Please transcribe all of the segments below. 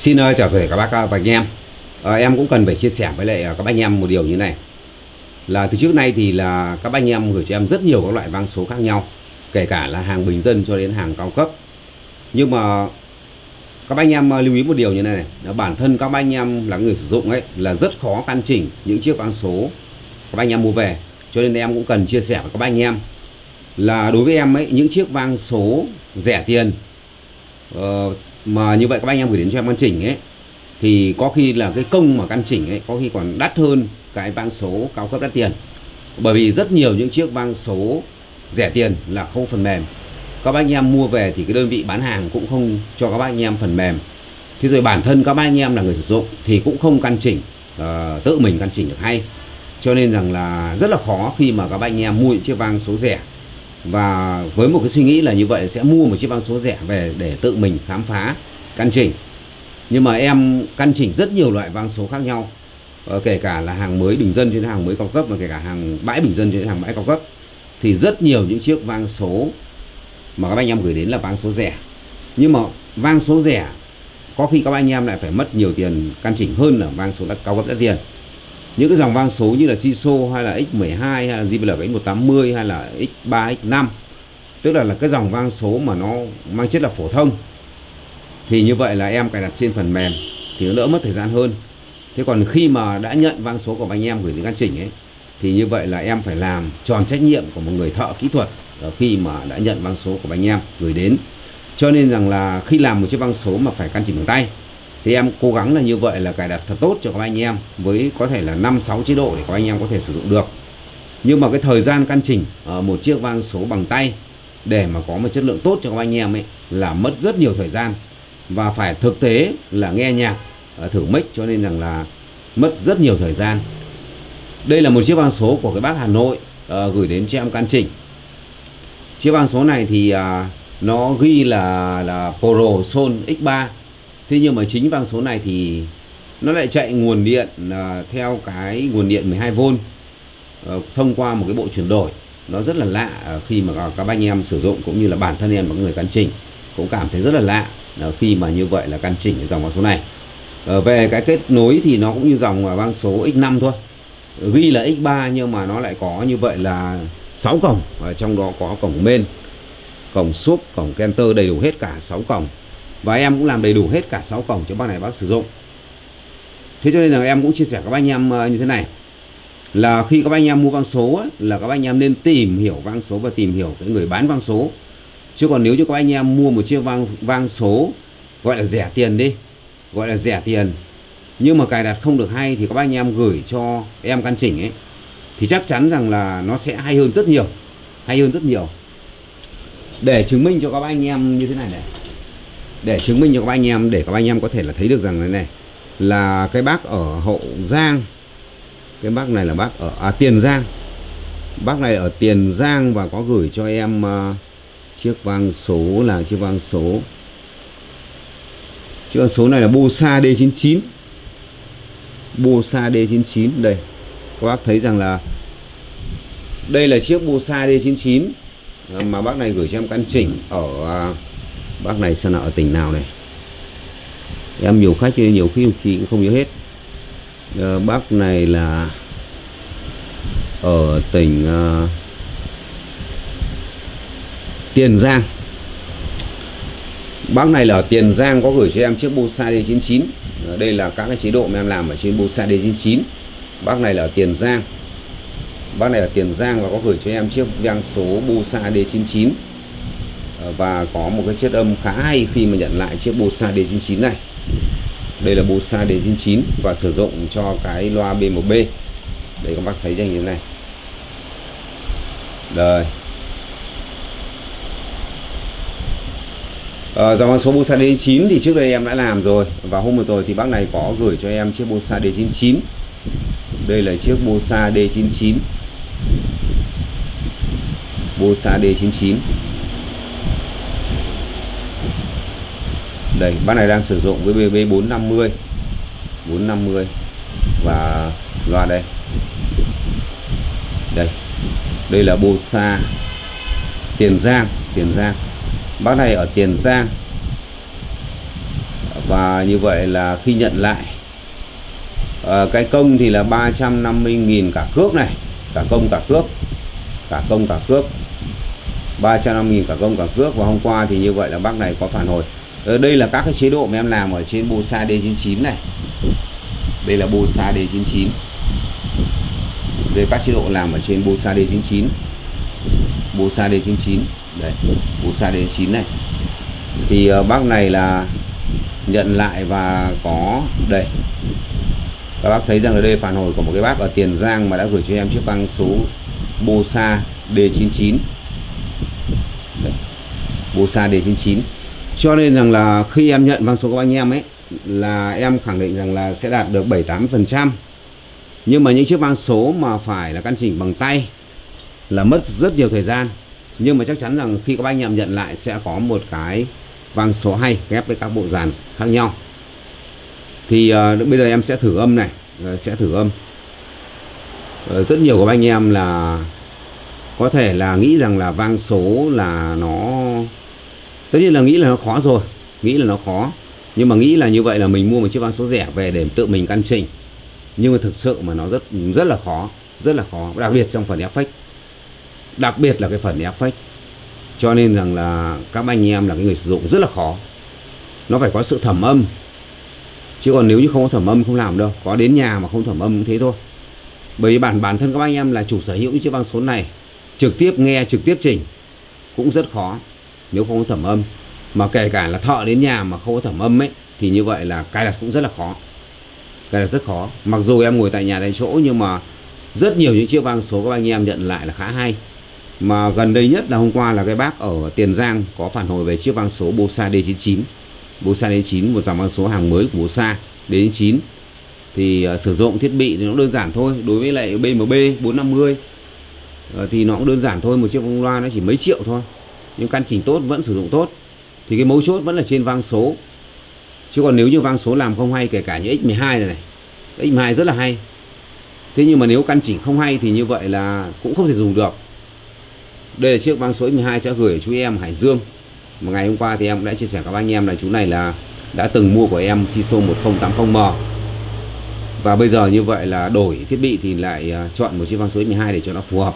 Xin uh, chào về các bác ờ, và anh em. à, em cũng cần phải chia sẻ với lại các anh em một điều như này. Là từ trước nay thì là các anh em gửi cho em rất nhiều các loại vang số khác nhau, kể cả là hàng bình dân cho đến hàng cao cấp. Nhưng mà các anh em lưu ý một điều như này, này là bản thân các anh em là người sử dụng ấy là rất khó căn chỉnh những chiếc vang số các anh em mua về. Cho nên em cũng cần chia sẻ với các anh em là đối với em ấy những chiếc vang số rẻ tiền uh, mà như vậy các anh em gửi đến cho em căn chỉnh ấy thì có khi là cái công mà căn chỉnh ấy có khi còn đắt hơn cái vang số cao cấp đắt tiền. Bởi vì rất nhiều những chiếc vang số rẻ tiền là không phần mềm. Các anh em mua về thì cái đơn vị bán hàng cũng không cho các anh em phần mềm. Thế rồi bản thân các anh em là người sử dụng thì cũng không căn chỉnh uh, tự mình căn chỉnh được hay. Cho nên rằng là rất là khó khi mà các anh em mua những chiếc vang số rẻ và với một cái suy nghĩ là như vậy sẽ mua một chiếc vang số rẻ về để tự mình khám phá căn chỉnh. Nhưng mà em căn chỉnh rất nhiều loại vang số khác nhau. Ờ, kể cả là hàng mới bình dân cho đến hàng mới cao cấp và kể cả hàng bãi bình dân cho đến hàng bãi cao cấp. Thì rất nhiều những chiếc vang số mà các anh em gửi đến là vang số rẻ. Nhưng mà vang số rẻ có khi các anh em lại phải mất nhiều tiền căn chỉnh hơn là vang số cao cấp đắt tiền những cái dòng vang số như là CISO hay là X12 hay là JBL X180 hay là X3 X5 tức là là cái dòng vang số mà nó mang chất là phổ thông, thì như vậy là em cài đặt trên phần mềm thì nó đỡ mất thời gian hơn. Thế còn khi mà đã nhận vang số của anh em gửi đến căn chỉnh ấy, thì như vậy là em phải làm tròn trách nhiệm của một người thợ kỹ thuật khi mà đã nhận vang số của anh em gửi đến. Cho nên rằng là khi làm một chiếc vang số mà phải căn chỉnh bằng tay thì em cố gắng là như vậy là cài đặt thật tốt cho các anh em với có thể là 5 6 chế độ để các anh em có thể sử dụng được. Nhưng mà cái thời gian căn chỉnh ở một chiếc vang số bằng tay để mà có một chất lượng tốt cho các anh em ấy là mất rất nhiều thời gian và phải thực tế là nghe nhạc à, thử mic cho nên rằng là mất rất nhiều thời gian. Đây là một chiếc vang số của cái bác Hà Nội uh, gửi đến cho em căn chỉnh. Chiếc vang số này thì uh, nó ghi là là Pro Son X3 thế nhưng mà chính vang số này thì nó lại chạy nguồn điện à, theo cái nguồn điện 12V à, ờ, thông qua một cái bộ chuyển đổi. Nó rất là lạ à, khi mà các anh em sử dụng cũng như là bản thân em và người căn chỉnh cũng cảm thấy rất là lạ à, khi mà như vậy là căn chỉnh dòng vang số này. À, về cái kết nối thì nó cũng như dòng à, vang số X5 thôi. Ghi là X3 nhưng mà nó lại có như vậy là 6 cổng và trong đó có cổng main cổng súp cổng kenter đầy đủ hết cả 6 cổng và em cũng làm đầy đủ hết cả 6 cổng cho bác này bác sử dụng. Thế cho nên là em cũng chia sẻ các anh em ờ, như thế này. Là khi các anh em mua vang số ấy, là các anh em nên tìm hiểu vang số và tìm hiểu cái người bán vang số. Chứ còn nếu như các anh em mua một chiếc vang vang số gọi là rẻ tiền đi gọi là rẻ tiền nhưng mà cài đặt không được hay thì các anh em gửi cho em căn chỉnh ấy thì chắc chắn rằng là nó sẽ hay hơn rất nhiều hay hơn rất nhiều. Để chứng minh cho các anh em như thế này này để chứng minh cho các anh em để các anh em có thể là thấy được rằng này này là cái bác ở hậu giang cái bác này là bác ở à, tiền giang. Bác này ở tiền giang và có gửi cho em uh, chiếc vang số là chiếc vang số. Chiếc vang số này là bosa d99 bosa d99 đây. Các bác thấy rằng là đây là chiếc bosa d99 mà bác này gửi cho em căn chỉnh ở uh, bác này sao nào ở tỉnh nào này? Em nhiều khách nhiều khi chị cũng không nhớ hết. À, bác này là ở tỉnh uh, Tiền Giang. Bác này là ở Tiền Giang có gửi cho em chiếc Bosa D99 à, đây là các cái chế độ mà em làm ở trên Bosa D99 bác này là ở Tiền Giang. Bác này ở Tiền Giang và có gửi cho em chiếc vang số Bosa D99 và có một cái chất âm khá hay khi mà nhận lại chiếc Bosa D99 này. Đây là Bosa D99 và sử dụng cho cái loa B1B để các bác thấy như thế này. Đây. À, dòng số Bosa D9 thì trước đây em đã làm rồi. Và hôm vừa rồi thì bác này có gửi cho em chiếc Bosa D99 đây là chiếc Bosa D99 Bosa D99 đây bác này đang sử dụng với BB 450 450 và loa đây. Đây. Đây là Bosa Tiền Giang Tiền Giang. Bác này ở Tiền Giang. Và như vậy là khi nhận lại à, cái công thì là 350.000 cả cước này. Cả công cả cước. Cả công cả cước. 350.000 cả công cả cước. Và hôm qua thì như vậy là bác này có phản hồi ở đây là các cái chế độ mà em làm ở trên Bosa D99 này. Đây là Bosa D99 đây các chế độ làm ở trên Bosa D99 Bosa D99 đây Bosa D99 này. Thì uh, bác này là nhận lại và có đây. Các bác thấy rằng ở đây phản hồi của một cái bác ở Tiền Giang mà đã gửi cho em chiếc băng số Bosa D99 đây. Bosa D99 cho nên rằng là khi em nhận văn số của anh em ấy là em khẳng định rằng là sẽ đạt được 7-8% nhưng mà những chiếc vang số mà phải là căn chỉnh bằng tay là mất rất nhiều thời gian. Nhưng mà chắc chắn rằng khi các anh em nhận lại sẽ có một cái vang số hay ghép với các bộ dàn khác nhau. Thì uh, bây giờ em sẽ thử âm này uh, sẽ thử âm. Uh, rất nhiều của anh em là có thể là nghĩ rằng là vang số là nó tất nhiên là nghĩ là nó khó rồi, nghĩ là nó khó. Nhưng mà nghĩ là như vậy là mình mua một chiếc van số rẻ về để tự mình căn chỉnh. Nhưng mà thực sự mà nó rất rất là khó, rất là khó, đặc biệt trong phần effect đặc biệt là cái phần effect cho nên rằng là các anh em là cái người sử dụng rất là khó. Nó phải có sự thẩm âm. Chứ còn nếu như không có thẩm âm, không làm đâu. Có đến nhà mà không thẩm âm cũng thế thôi. Bởi vì bản bản thân các anh em là chủ sở hữu những chiếc băng số này. Trực tiếp nghe, trực tiếp chỉnh cũng rất khó nếu không có thẩm âm mà kể cả là thợ đến nhà mà không có thẩm âm ấy thì như vậy là cài đặt cũng rất là khó. Cài đặt rất khó. Mặc dù em ngồi tại nhà tại chỗ nhưng mà rất nhiều những chiếc vang số các anh em nhận lại là khá hay. Mà gần đây nhất là hôm qua là cái bác ở Tiền Giang có phản hồi về chiếc vang số Bosa D99 Bosa D9 một dòng vang số hàng mới của Bosa D9 thì uh, sử dụng thiết bị thì nó đơn giản thôi. Đối với lại BMB 450 uh, thì nó cũng đơn giản thôi. Một chiếc vang loa nó chỉ mấy triệu thôi nhưng căn chỉnh tốt vẫn sử dụng tốt, thì cái mấu chốt vẫn là trên vang số. Chứ còn nếu như vang số làm không hay, kể cả như X12 này này X12 rất là hay. Thế nhưng mà nếu căn chỉnh không hay thì như vậy là cũng không thể dùng được. Đây là chiếc vang số X12 sẽ gửi chú em Hải Dương. Mà ngày hôm qua thì em cũng đã chia sẻ các anh em là chú này là đã từng mua của em Siso 1080M và bây giờ như vậy là đổi thiết bị thì lại à, chọn một chiếc vang số X12 để cho nó phù hợp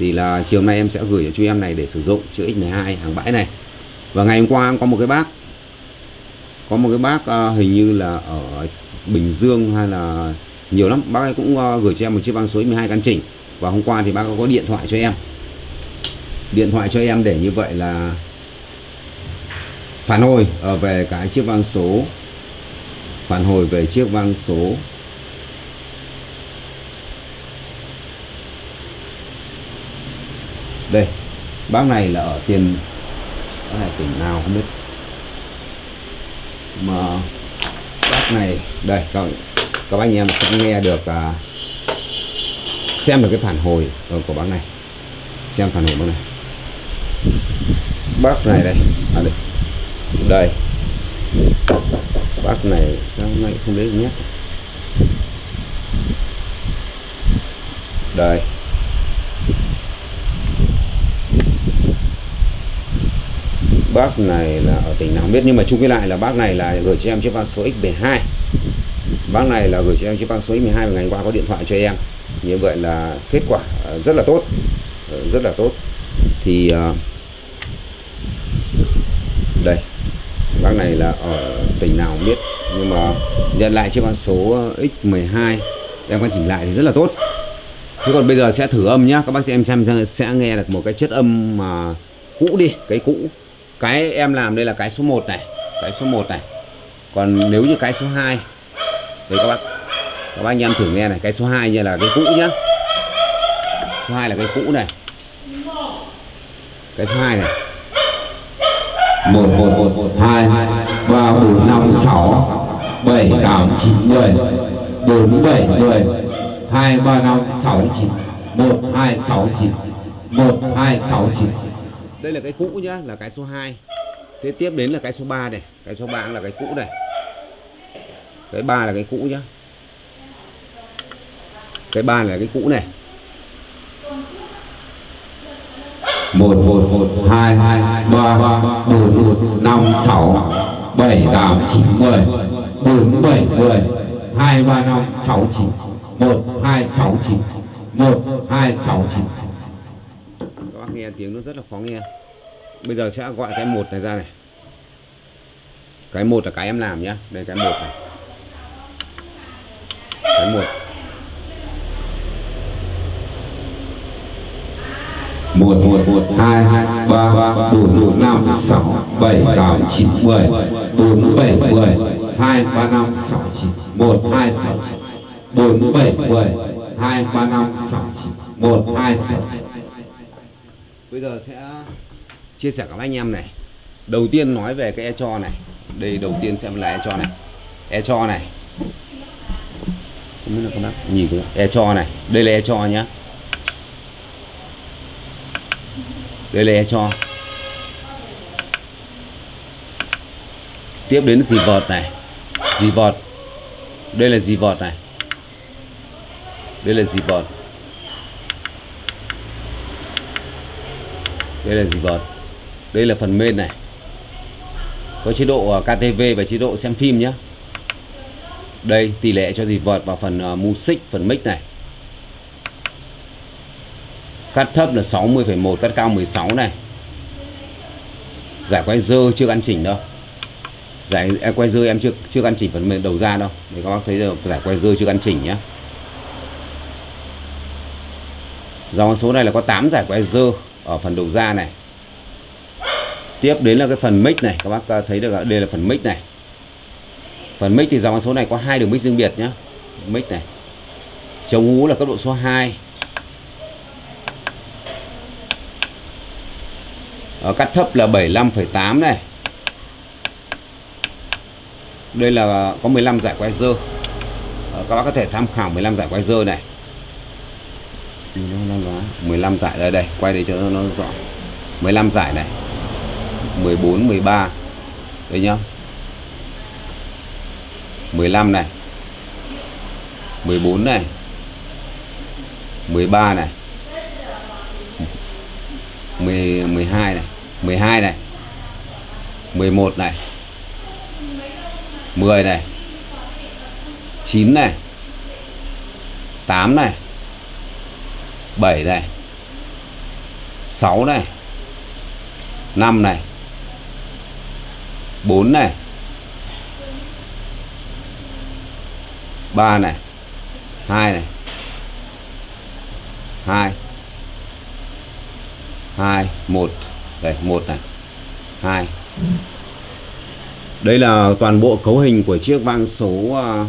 thì là chiều nay em sẽ gửi cho chú em này để sử dụng chữ X12 hàng bãi này. Và ngày hôm qua có một cái bác có một cái bác uh, hình như là ở Bình Dương hay là nhiều lắm. Bác ấy cũng uh, gửi cho em một chiếc băng số 12 căn chỉnh. Và hôm qua thì bác có điện thoại cho em. Điện thoại cho em để như vậy là phản hồi uh, về cái chiếc vang số phản hồi về chiếc vang số đây bác này là ở tiền bác này tỉnh nào không biết. Mà bác này đây các, các anh em sẽ nghe được à, xem được cái phản hồi của bác này. Xem phản hồi bác này. Bác này đây à đây. Đây. Bác này sao nay không lấy nhé? Đây. Bác này là ở tỉnh nào không biết, nhưng mà chung với lại là bác này là gửi cho em chiếc van số X12 bác này là gửi cho em chiếc van số X12 và ngày qua có điện thoại cho em. Như vậy là kết quả ờ, rất là tốt. Ờ, rất là tốt. Thì ờ, đây, bác này là ở tỉnh nào không biết, nhưng mà nhận lại chiếc van số X12 em quan chỉnh lại thì rất là tốt. Thế còn bây giờ sẽ thử âm nhá, các bác xem xem sẽ nghe được một cái chất âm mà cũ đi, cái cũ cái em làm đây là cái số 1 này, cái số 1 này. Còn nếu như cái số 2 thì các bác các bác anh em thử nghe này, cái số 2 như là cái cũ nhá. Số 2 là cái cũ này. Cái số 2 này. Một một một một hai, ba, bốn, năm, sáu, bảy, tám, chín, mười. Bốn, bảy, mười. Hai, ba, năm, sáu, chín. Một, hai, sáu, chín. Một, hai, sáu, chín đây là cái cũ nhá, là cái số 2 thế tiếp đến là cái số 3 này. Cái số 3 là cái cũ này. Cái ba là cái cũ nhá. Cái ba là cái cũ này. Một một một hai hai ba bốn năm, sáu, bảy, tám, chín, mười, bốn, bảy, mười, hai, ba, năm, sáu, chín. Một, hai, sáu, chín. Một, hai, sáu, chín nghe tiếng nó rất là khó nghe. Bây giờ sẽ gọi cái một này ra này. Cái một là cái em làm nhá. Đây cái một này. Cái một. Một một một hai hai ba bốn năm sáu bảy tám chín mười. bốn bảy mười hai ba năm sáu chín. Một hai sáu chín. Bốn bảy mười. Hai ba năm sáu chín. Một hai sáu chín bây giờ sẽ chia sẻ các anh em này. Đầu tiên nói về cái e cho này. Đây, đầu tiên xem là e cho này. E cho này. Không biết là các bác nhìn thấy e cho này. Đây là e cho nhá. Đây là e cho tiếp đến dì vọt này. Dì vọt. Đây là dì vọt này. Đây là dì vọt. Đây là dì vọt đây là phần main này. Có chế độ à, KTV và chế độ xem phim nhé đây tỷ lệ cho dì vọt vào phần à, uh, music phần mic này. Cắt thấp là 60,1 cắt cao 16 này. Giải quay dơ chưa căn chỉnh đâu. Giải à, quay dơ em chưa chưa căn chỉnh phần mềm đầu ra đâu. Để các bác thấy được giải quay dơ chưa căn chỉnh nhé dòng số này là có 8 giải quay dơ ở phần đầu ra này. Tiếp đến là cái phần mic này các bác thấy được đây là phần mic này. Phần mic thì dòng số này có hai đường mic riêng biệt nhé mic này. Chống hú là cấp độ số 2 ở cắt thấp là 75,8 này. Đây là có 15 giải quay dơ ờ, các bác có thể tham khảo 15 giải quay dơ này. 15 giải đây đây. Quay để cho nó, rõ. 15 giải này. 14 13 đây nhá. 15 này. 14 này. 13 này. 10, 12 này. 12 này. 11 này. 10 này. 9 này. 8 này. 7 này 6 này 5 này 4 này 3 này 2 này 2 2 1 đây 1 này 2 đây là toàn bộ cấu hình của chiếc vang số à,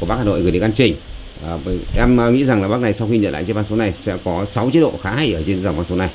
của bác Hà Nội gửi đến căn chỉnh à, em nghĩ rằng là bác này sau khi nhận lại chiếc mã số này sẽ có 6 chế độ khá hay ở trên dòng mã số này.